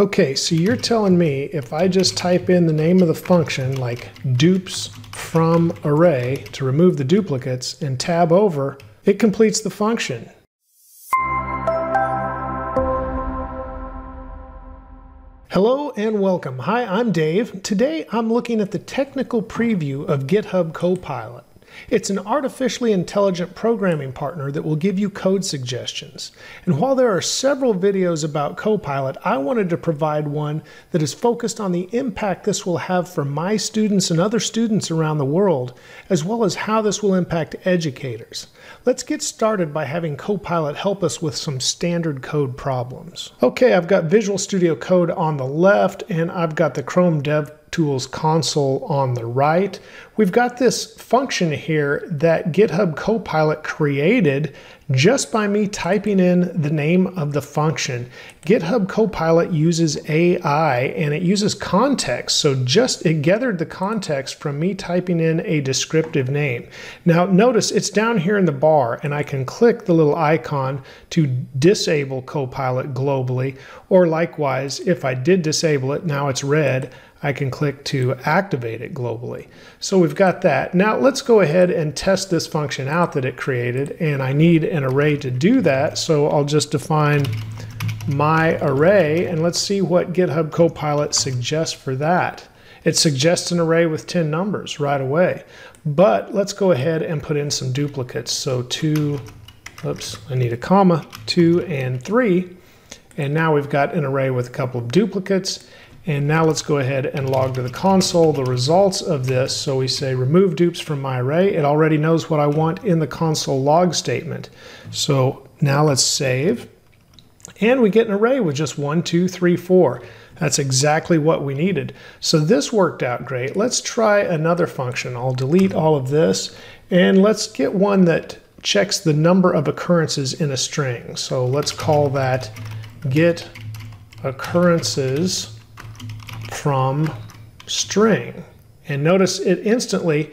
Okay, so you're telling me if I just type in the name of the function like dupes from array to remove the duplicates and tab over, it completes the function. Hello and welcome. Hi, I'm Dave. Today I'm looking at the technical preview of GitHub Copilot. It's an artificially intelligent programming partner that will give you code suggestions. And while there are several videos about Copilot, I wanted to provide one that is focused on the impact this will have for my students and other students around the world, as well as how this will impact educators. Let's get started by having Copilot help us with some standard code problems. Okay, I've got Visual Studio Code on the left, and I've got the Chrome Dev Tools console on the right. We've got this function here that GitHub Copilot created just by me typing in the name of the function. GitHub Copilot uses AI and it uses context. So just it gathered the context from me typing in a descriptive name. Now notice it's down here in the bar and I can click the little icon to disable Copilot globally or likewise if I did disable it, now it's red, I can click to activate it globally. So we've got that. Now let's go ahead and test this function out that it created and I need an array to do that. So I'll just define my array and let's see what GitHub Copilot suggests for that. It suggests an array with 10 numbers right away. But let's go ahead and put in some duplicates. So two, oops, I need a comma, two and three. And now we've got an array with a couple of duplicates and now let's go ahead and log to the console the results of this. So we say remove dupes from my array. It already knows what I want in the console log statement. So now let's save. And we get an array with just one, two, three, four. That's exactly what we needed. So this worked out great. Let's try another function. I'll delete all of this and let's get one that checks the number of occurrences in a string. So let's call that get occurrences from string. And notice it instantly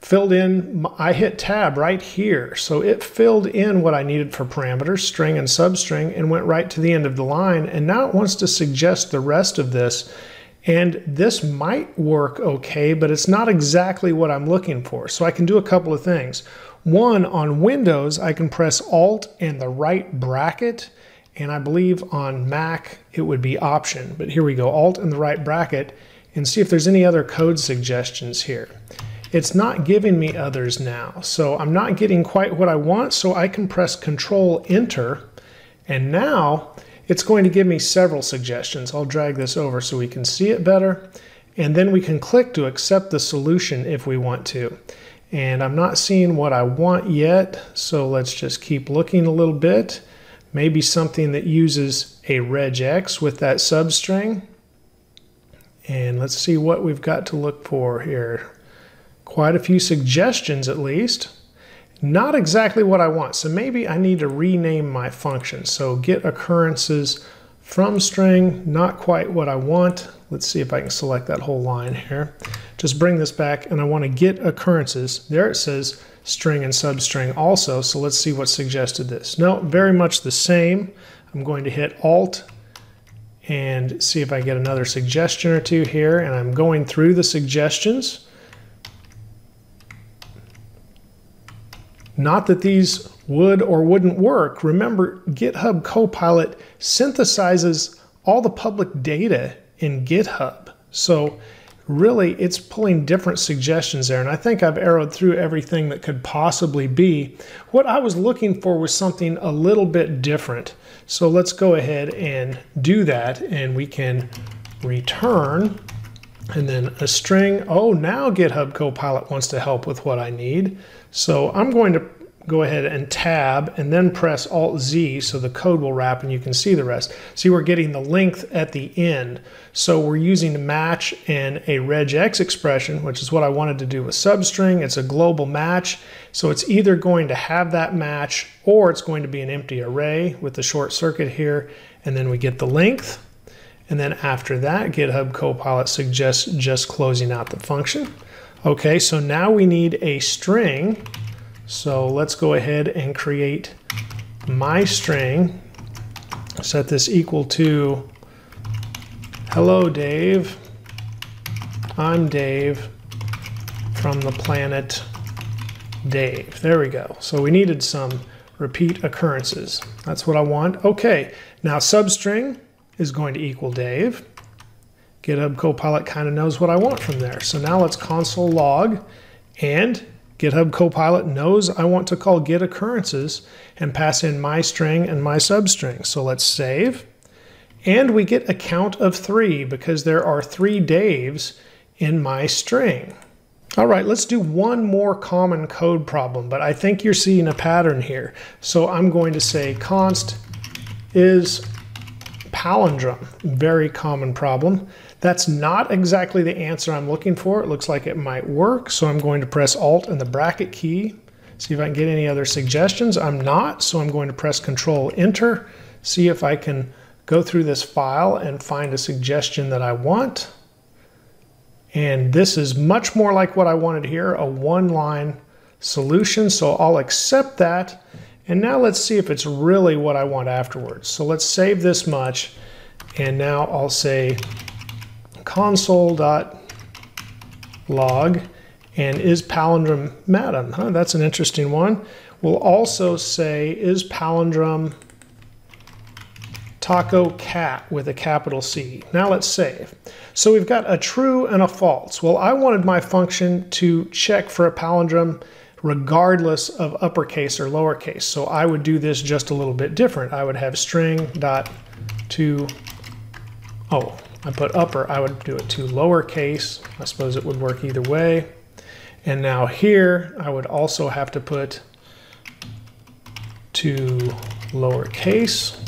filled in, I hit tab right here. So it filled in what I needed for parameters, string and substring, and went right to the end of the line. And now it wants to suggest the rest of this. And this might work okay, but it's not exactly what I'm looking for. So I can do a couple of things. One, on Windows, I can press Alt and the right bracket and I believe on Mac it would be Option. But here we go, Alt in the right bracket, and see if there's any other code suggestions here. It's not giving me others now, so I'm not getting quite what I want, so I can press Control Enter, and now it's going to give me several suggestions. I'll drag this over so we can see it better, and then we can click to accept the solution if we want to. And I'm not seeing what I want yet, so let's just keep looking a little bit maybe something that uses a regex with that substring. And let's see what we've got to look for here. Quite a few suggestions at least. Not exactly what I want, so maybe I need to rename my function. So get occurrences from string, not quite what I want. Let's see if I can select that whole line here. Just bring this back and I want to get occurrences. There it says string and substring also. So let's see what suggested this. No, very much the same. I'm going to hit Alt and see if I get another suggestion or two here. And I'm going through the suggestions. Not that these would or wouldn't work. Remember, GitHub Copilot synthesizes all the public data in GitHub. So really it's pulling different suggestions there. And I think I've arrowed through everything that could possibly be. What I was looking for was something a little bit different. So let's go ahead and do that and we can return and then a string. Oh, now GitHub Copilot wants to help with what I need. So I'm going to go ahead and tab and then press Alt Z so the code will wrap and you can see the rest. See, we're getting the length at the end. So we're using match and a regex expression, which is what I wanted to do with substring. It's a global match. So it's either going to have that match or it's going to be an empty array with the short circuit here. And then we get the length. And then after that, GitHub Copilot suggests just closing out the function. Okay, so now we need a string so let's go ahead and create my string, set this equal to Hello, Dave. I'm Dave from the planet Dave. There we go. So we needed some repeat occurrences. That's what I want. Okay, now substring is going to equal Dave. GitHub Copilot kind of knows what I want from there. So now let's console log and GitHub Copilot knows I want to call get occurrences and pass in my string and my substring. So let's save. And we get a count of three because there are three Daves in my string. All right, let's do one more common code problem, but I think you're seeing a pattern here. So I'm going to say const is palindrome, very common problem. That's not exactly the answer I'm looking for. It looks like it might work, so I'm going to press Alt and the bracket key, see if I can get any other suggestions. I'm not, so I'm going to press Control Enter, see if I can go through this file and find a suggestion that I want. And this is much more like what I wanted here, a one-line solution. So I'll accept that. And now let's see if it's really what I want afterwards. So let's save this much. And now I'll say console.log and is palindrome Madam. Huh, that's an interesting one. We'll also say is palindrome taco cat with a capital C. Now let's save. So we've got a true and a false. Well, I wanted my function to check for a palindrome regardless of uppercase or lowercase. So I would do this just a little bit different. I would have string dot to, oh, I put upper, I would do it to lowercase. I suppose it would work either way. And now here, I would also have to put to lowercase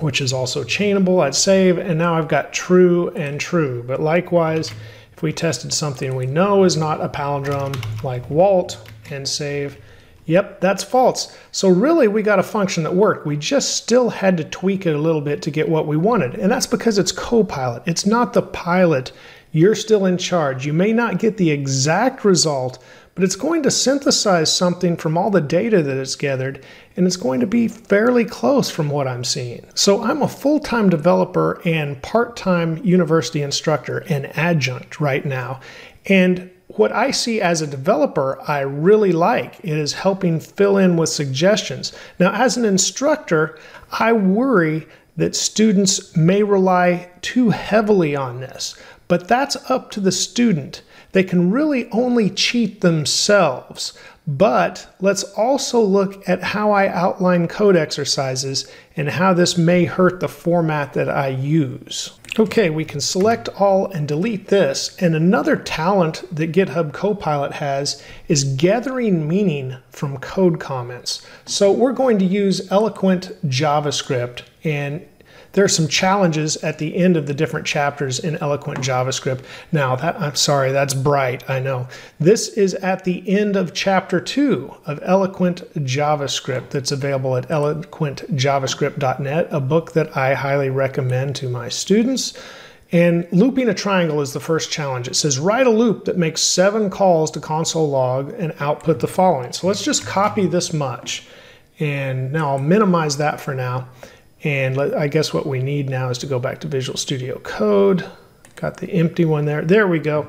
which is also chainable. I'd save, and now I've got true and true. But likewise, if we tested something we know is not a palindrome, like Walt, and save, yep, that's false. So really, we got a function that worked. We just still had to tweak it a little bit to get what we wanted. And that's because it's Copilot. It's not the pilot. You're still in charge. You may not get the exact result, but it's going to synthesize something from all the data that it's gathered, and it's going to be fairly close from what I'm seeing. So I'm a full-time developer and part-time university instructor and adjunct right now, and what I see as a developer, I really like. It is helping fill in with suggestions. Now, as an instructor, I worry that students may rely too heavily on this, but that's up to the student. They can really only cheat themselves. But let's also look at how I outline code exercises and how this may hurt the format that I use. Okay, we can select all and delete this. And another talent that GitHub Copilot has is gathering meaning from code comments. So we're going to use Eloquent JavaScript and there are some challenges at the end of the different chapters in Eloquent JavaScript. Now, that I'm sorry, that's bright, I know. This is at the end of chapter two of Eloquent JavaScript that's available at eloquentjavascript.net, a book that I highly recommend to my students. And looping a triangle is the first challenge. It says write a loop that makes seven calls to console log and output the following. So let's just copy this much. And now I'll minimize that for now. And let, I guess what we need now is to go back to Visual Studio Code. Got the empty one there. There we go.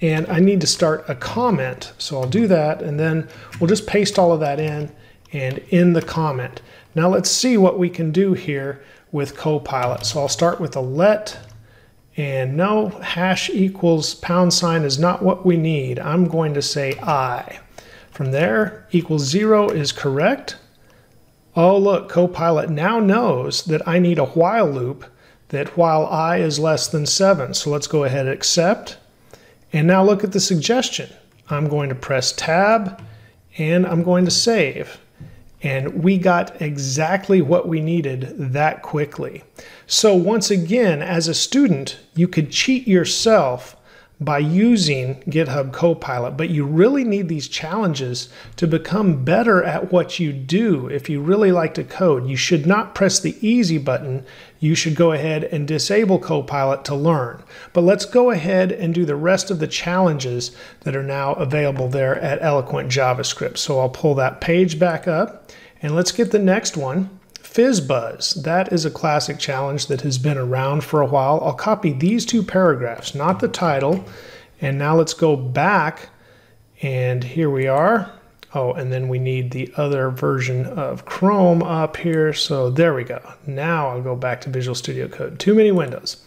And I need to start a comment. So I'll do that and then we'll just paste all of that in and in the comment. Now let's see what we can do here with Copilot. So I'll start with a let and no hash equals pound sign is not what we need. I'm going to say I. From there, equals zero is correct. Oh, look, Copilot now knows that I need a while loop that while i is less than 7. So let's go ahead and accept. And now look at the suggestion. I'm going to press tab and I'm going to save. And we got exactly what we needed that quickly. So once again, as a student, you could cheat yourself by using GitHub Copilot, but you really need these challenges to become better at what you do. If you really like to code, you should not press the easy button. You should go ahead and disable Copilot to learn. But let's go ahead and do the rest of the challenges that are now available there at Eloquent JavaScript. So I'll pull that page back up and let's get the next one FizzBuzz. That is a classic challenge that has been around for a while. I'll copy these two paragraphs, not the title. And now let's go back and here we are. Oh, and then we need the other version of Chrome up here. So there we go. Now I'll go back to Visual Studio Code. Too many windows.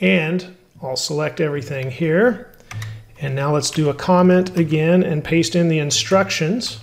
And I'll select everything here. And now let's do a comment again and paste in the instructions.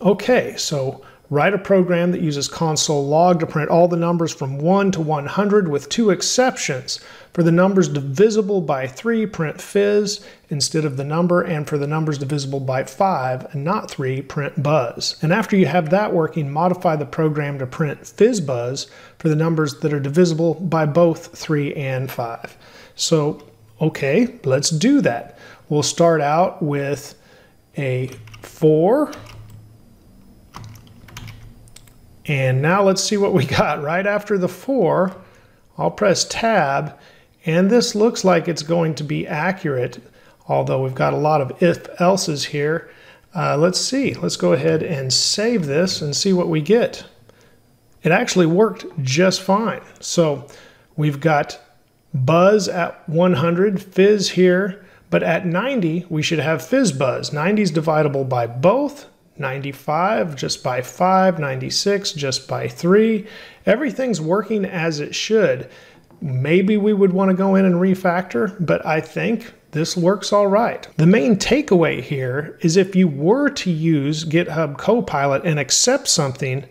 Okay, so write a program that uses console log to print all the numbers from 1 to 100 with two exceptions. For the numbers divisible by 3, print fizz instead of the number, and for the numbers divisible by 5 and not 3, print buzz. And after you have that working, modify the program to print fizzbuzz for the numbers that are divisible by both 3 and 5. So, okay, let's do that. We'll start out with a for and now let's see what we got right after the for. I'll press tab and this looks like it's going to be accurate, although we've got a lot of if-else's here. Uh, let's see. Let's go ahead and save this and see what we get. It actually worked just fine. So we've got buzz at 100, fizz here, but at 90, we should have fizz buzz. 90 is dividable by both, 95 just by 5, 96 just by 3. Everything's working as it should. Maybe we would want to go in and refactor, but I think this works all right. The main takeaway here is if you were to use GitHub Copilot and accept something,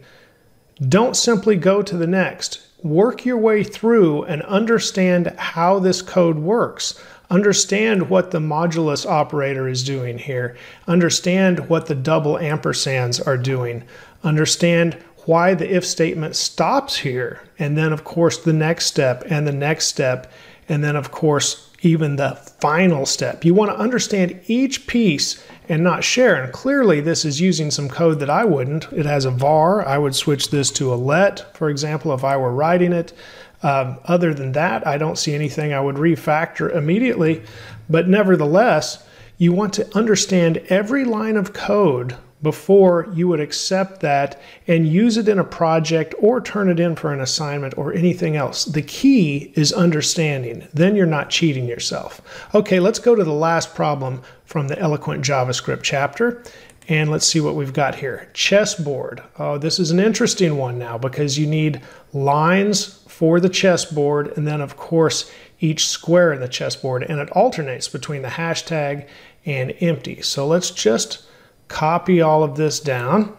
don't simply go to the next. Work your way through and understand how this code works. Understand what the modulus operator is doing here. Understand what the double ampersands are doing. Understand why the if statement stops here. And then, of course, the next step and the next step. And then, of course, even the final step. You want to understand each piece and not share. And clearly, this is using some code that I wouldn't. It has a var. I would switch this to a let, for example, if I were writing it. Um, other than that, I don't see anything I would refactor immediately. But nevertheless, you want to understand every line of code before you would accept that and use it in a project or turn it in for an assignment or anything else. The key is understanding. Then you're not cheating yourself. Okay, let's go to the last problem from the Eloquent JavaScript chapter. And let's see what we've got here. Chessboard. Oh, this is an interesting one now because you need lines for the chessboard, and then of course each square in the chessboard, and it alternates between the hashtag and empty. So let's just copy all of this down.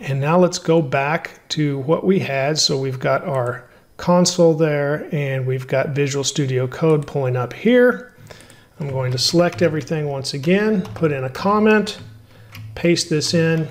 And now let's go back to what we had. So we've got our console there and we've got Visual Studio Code pulling up here. I'm going to select everything once again, put in a comment, paste this in.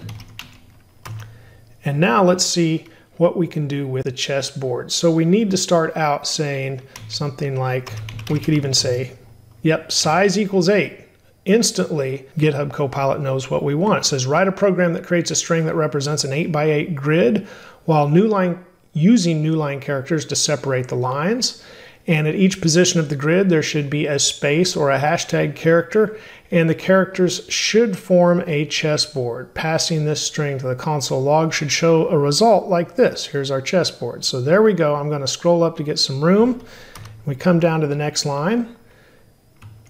And now let's see what we can do with the chessboard. So we need to start out saying something like, we could even say, yep, size equals 8. Instantly, GitHub Copilot knows what we want. It says, write a program that creates a string that represents an 8 by 8 grid while new line using new line characters to separate the lines. And at each position of the grid, there should be a space or a hashtag character, and the characters should form a chessboard. Passing this string to the console log should show a result like this. Here's our chessboard. So there we go. I'm going to scroll up to get some room. We come down to the next line.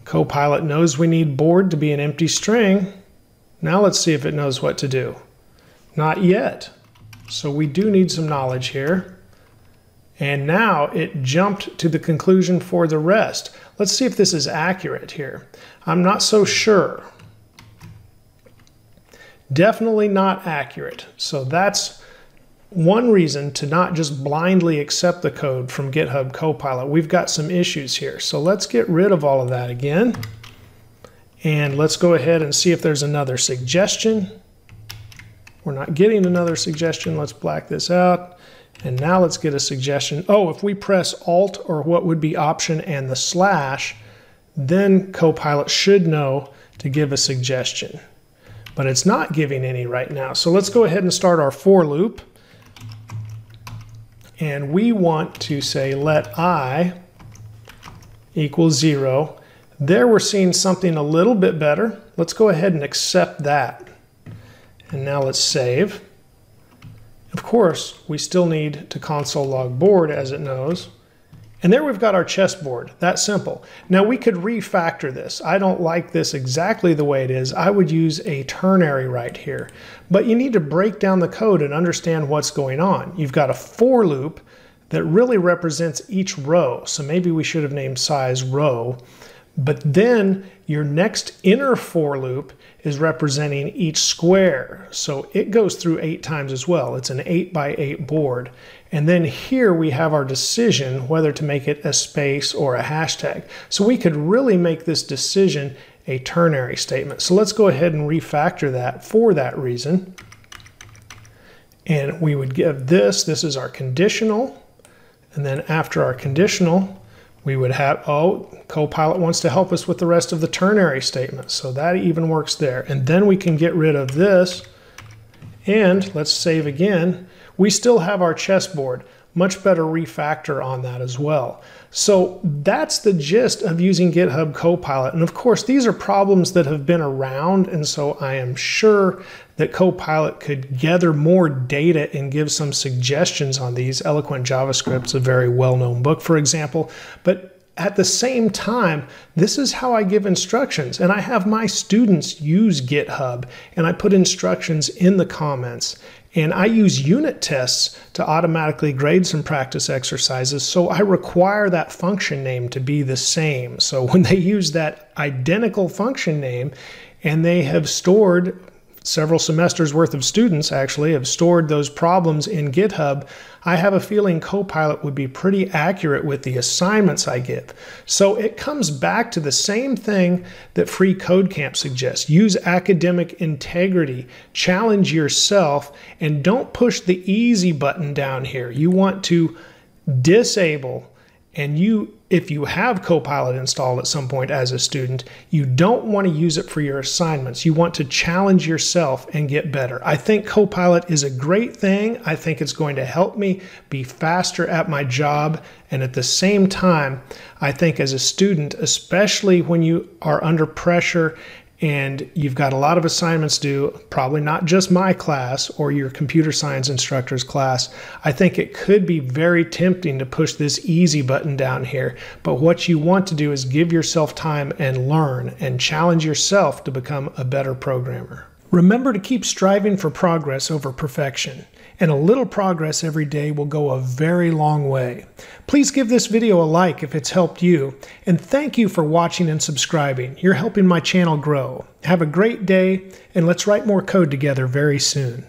Copilot knows we need board to be an empty string. Now let's see if it knows what to do. Not yet. So we do need some knowledge here. And now it jumped to the conclusion for the rest. Let's see if this is accurate here. I'm not so sure. Definitely not accurate. So that's one reason to not just blindly accept the code from GitHub Copilot. We've got some issues here. So let's get rid of all of that again. And let's go ahead and see if there's another suggestion. We're not getting another suggestion. Let's black this out. And now let's get a suggestion. Oh, if we press Alt or what would be Option and the slash, then Copilot should know to give a suggestion. But it's not giving any right now. So let's go ahead and start our for loop. And we want to say let i equal 0. There we're seeing something a little bit better. Let's go ahead and accept that. And now let's save. Of course, we still need to console log board as it knows. And there we've got our chessboard, that simple. Now we could refactor this. I don't like this exactly the way it is. I would use a ternary right here. But you need to break down the code and understand what's going on. You've got a for loop that really represents each row. So maybe we should have named size row. But then your next inner for loop is representing each square. So it goes through eight times as well. It's an eight by eight board. And then here we have our decision whether to make it a space or a hashtag. So we could really make this decision a ternary statement. So let's go ahead and refactor that for that reason. And we would give this, this is our conditional. And then after our conditional, we would have, oh, Copilot wants to help us with the rest of the ternary statements. So that even works there. And then we can get rid of this. And let's save again. We still have our chessboard. Much better refactor on that as well. So that's the gist of using GitHub Copilot. And of course, these are problems that have been around. And so I am sure that Copilot could gather more data and give some suggestions on these. Eloquent JavaScript is a very well-known book, for example. But at the same time, this is how I give instructions. And I have my students use GitHub and I put instructions in the comments. And I use unit tests to automatically grade some practice exercises. So I require that function name to be the same. So when they use that identical function name and they have stored several semesters worth of students actually have stored those problems in GitHub, I have a feeling Copilot would be pretty accurate with the assignments I give. So it comes back to the same thing that Free Code Camp suggests. Use academic integrity, challenge yourself, and don't push the easy button down here. You want to disable and you if you have Copilot installed at some point as a student, you don't want to use it for your assignments. You want to challenge yourself and get better. I think Copilot is a great thing. I think it's going to help me be faster at my job. And at the same time, I think as a student, especially when you are under pressure and you've got a lot of assignments due, probably not just my class or your computer science instructor's class, I think it could be very tempting to push this easy button down here. But what you want to do is give yourself time and learn and challenge yourself to become a better programmer. Remember to keep striving for progress over perfection, and a little progress every day will go a very long way. Please give this video a like if it's helped you, and thank you for watching and subscribing. You're helping my channel grow. Have a great day, and let's write more code together very soon.